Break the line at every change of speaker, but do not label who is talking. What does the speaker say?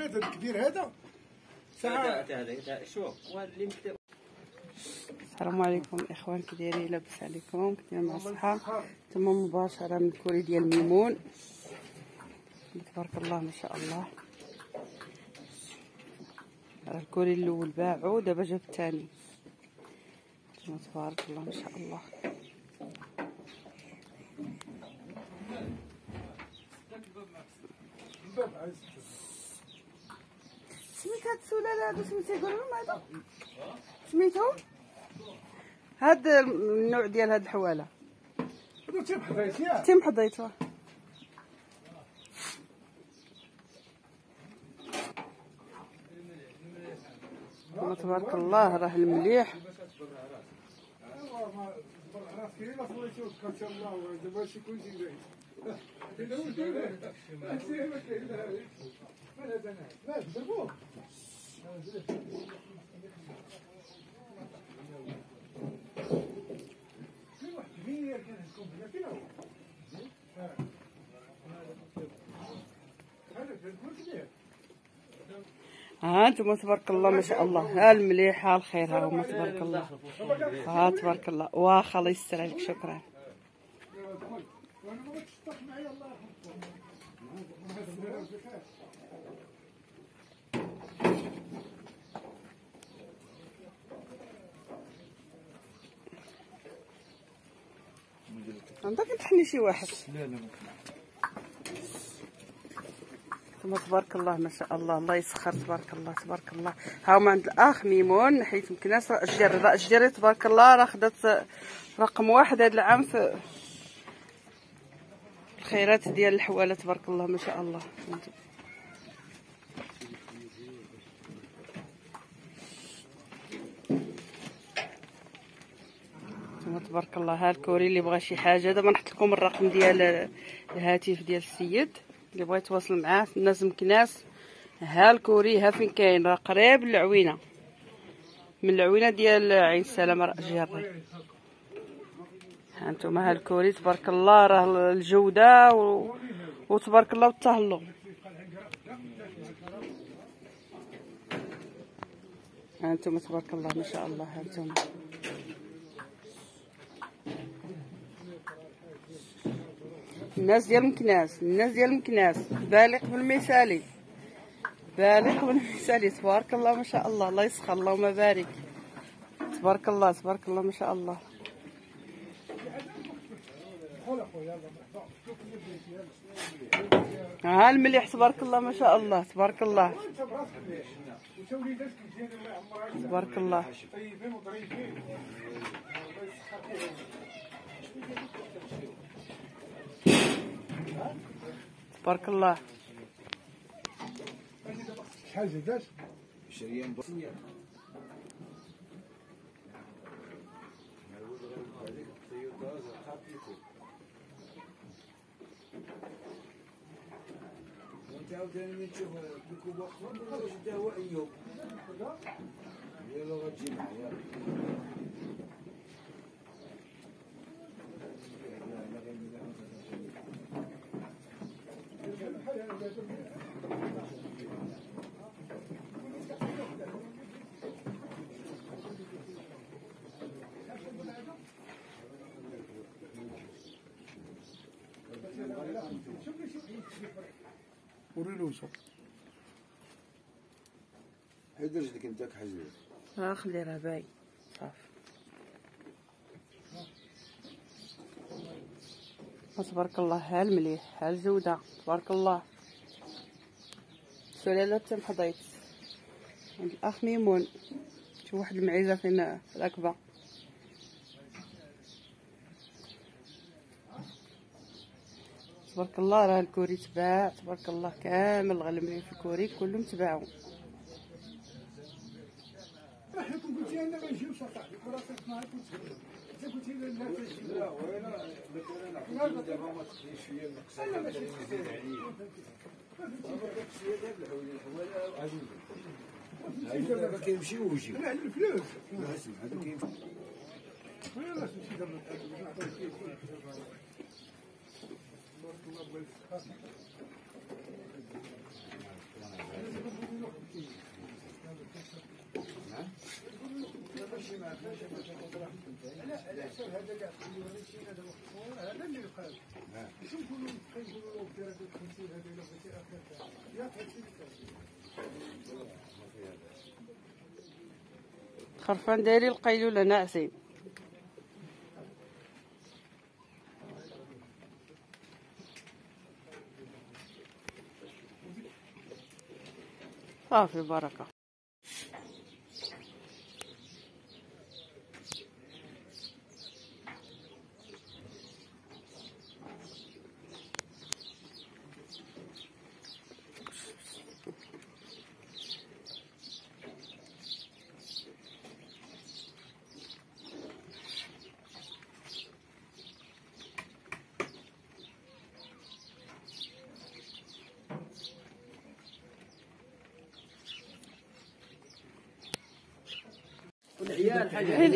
أنا هذا الكبير هذا؟
ساعة. شوف
السلام عليكم إخوان كي دايرين لاباس عليكم كي مع الصحه تما مباشرة من الكوري ديال ميمون. تبارك الله ما شاء الله. راه الكوري الأول باعو دابا جا الثاني. تبارك الله ما شاء الله. هاد السلالة هادو سميتها يقولوا لهم هذا سميتهم هاد النوع ديال هاد الحوالة
هذا تيب حضيت
تيم ما تبارك الله راه المليح. ها أنتم تبارك الله ما شاء الله. ها المليح ها الخير ها هما تبارك الله. ها تبارك الله. واخا الله يستر عليك شكرا. عندك تحني شي واحد. ثم تبارك الله ما شاء الله الله يسخر تبارك الله تبارك الله. ها هما عند الأخ ميمون حيت مكناس الجير الجيري تبارك الله راه خدات رقم واحد هذا العام في الخيرات ديال الحوالة تبارك الله ما شاء الله. تبارك الله. ها الكوري اللي بغى شي حاجة. دابا نحط لكم الرقم ديال الهاتف ديال السيد اللي بغى يتواصل معاه. الناس مكناس ها الكوري ها فين كاين؟ راه قريب للعوينة. من العوينة ديال عين السلامة راه جيري ها انتما ها الكوري تبارك الله راه الجودة و... وتبارك الله والتهلو ها أنتم تبارك الله ما شاء الله ها الناس ديال مكناس الناس ديال مكناس. بالغ بالمثالي بالغ بالمثالي تبارك الله ما شاء الله. الله يسخر اللهم بارك. تبارك الله تبارك الله ما شاء الله. ها المليح تبارك الله ما شاء الله تبارك الله. تبارك الله
طيبين الله.
تبارك الله.
شحال
بسيط وانت عاوتاني تشوف الكوب اخر واش دا هو ايوب يلا غتجي معايا
وري له وصل
هيد رجلك انت كحجر
ها خلي راه باين صافي. تبارك الله ها المليح ها الجودة تبارك الله. سلالة تم حضيت. عند الأخ ميمون شوف واحد المعيزة فين راكبة تبارك الله راه الكوري تباع. تبارك الله كامل الغلمين في الكوري كلهم تباعوا.
حيكون قلتي أنا لا لا تجي
لا وأنا مثلا شوية من هذا
الله يسخر لا الاساس هذا اللي عطيني وريت شي هذا هو هذا اللي يقال مش نقولوا نقولوا له في هذا الخمسين هذا ولا في اخر يا هادشي
خرفان دايري القيلولة ناعسين صافي بركة
والعيال حاجة
حيل